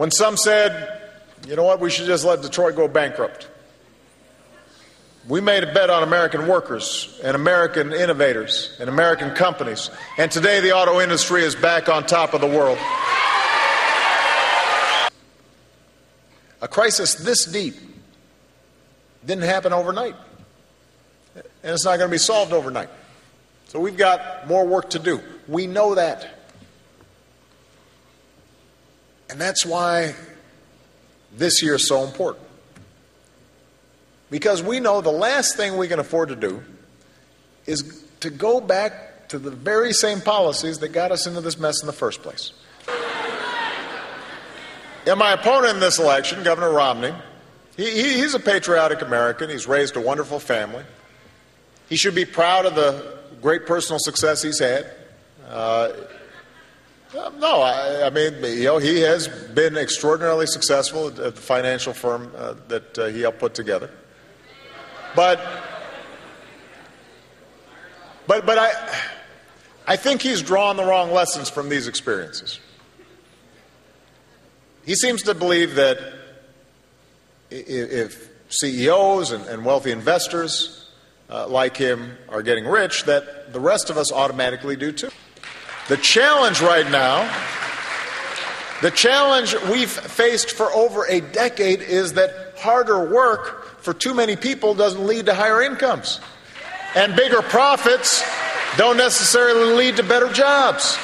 When some said, you know what, we should just let Detroit go bankrupt. We made a bet on American workers and American innovators and American companies. And today the auto industry is back on top of the world. A crisis this deep didn't happen overnight. And it's not going to be solved overnight. So we've got more work to do. We know that. And that's why this year is so important. Because we know the last thing we can afford to do is to go back to the very same policies that got us into this mess in the first place. And my opponent in this election, Governor Romney, he, he, he's a patriotic American. He's raised a wonderful family. He should be proud of the great personal success he's had. Uh, no, I, I, mean, you know, he has been extraordinarily successful at, the financial firm uh, that uh, he helped put together. But, but, but I, I think he's drawn the wrong lessons from these experiences. He seems to believe that if CEOs and, and wealthy investors uh, like him are getting rich, that the rest of us automatically do too. The challenge right now, the challenge we've faced for over a decade is that harder work for too many people doesn't lead to higher incomes. And bigger profits don't necessarily lead to better jobs.